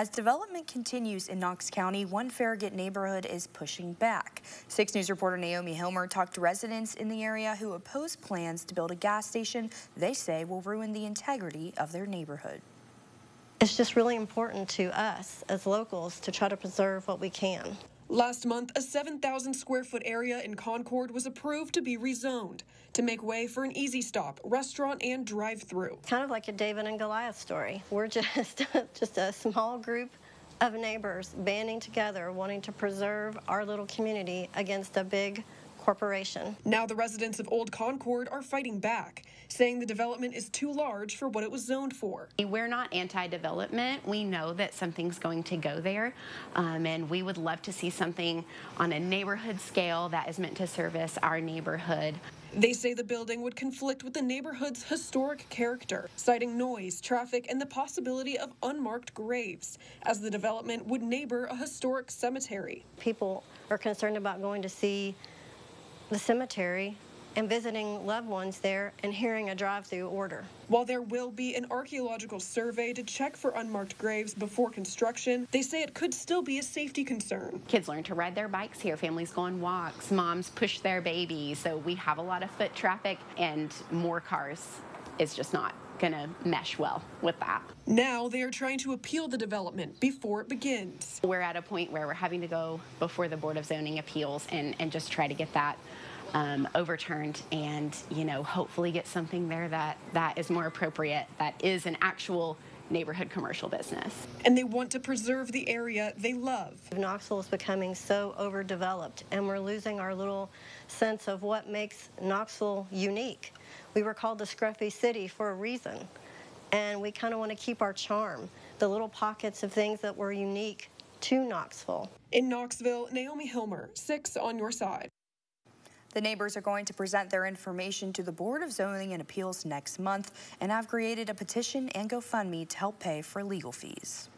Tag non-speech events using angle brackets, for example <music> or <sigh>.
As development continues in Knox County, one Farragut neighborhood is pushing back. 6 News reporter Naomi Hilmer talked to residents in the area who oppose plans to build a gas station they say will ruin the integrity of their neighborhood. It's just really important to us as locals to try to preserve what we can. Last month, a 7,000 square foot area in Concord was approved to be rezoned to make way for an easy stop, restaurant, and drive through. Kind of like a David and Goliath story. <laughs> We're just, <laughs> just a small group of neighbors banding together, wanting to preserve our little community against a big corporation. Now the residents of Old Concord are fighting back, saying the development is too large for what it was zoned for. We're not anti-development. We know that something's going to go there, um, and we would love to see something on a neighborhood scale that is meant to service our neighborhood. They say the building would conflict with the neighborhood's historic character, citing noise, traffic, and the possibility of unmarked graves, as the development would neighbor a historic cemetery. People are concerned about going to see the cemetery and visiting loved ones there and hearing a drive-through order. While there will be an archaeological survey to check for unmarked graves before construction, they say it could still be a safety concern. Kids learn to ride their bikes here, families go on walks, moms push their babies, so we have a lot of foot traffic and more cars is just not going to mesh well with that. Now they are trying to appeal the development before it begins. We're at a point where we're having to go before the Board of Zoning Appeals and, and just try to get that um, overturned and, you know, hopefully get something there that, that is more appropriate, that is an actual neighborhood commercial business. And they want to preserve the area they love. Knoxville is becoming so overdeveloped and we're losing our little sense of what makes Knoxville unique. We were called the Scruffy City for a reason. And we kind of want to keep our charm, the little pockets of things that were unique to Knoxville. In Knoxville, Naomi Hilmer, 6 on your side. The neighbors are going to present their information to the Board of Zoning and Appeals next month and have created a petition and GoFundMe to help pay for legal fees.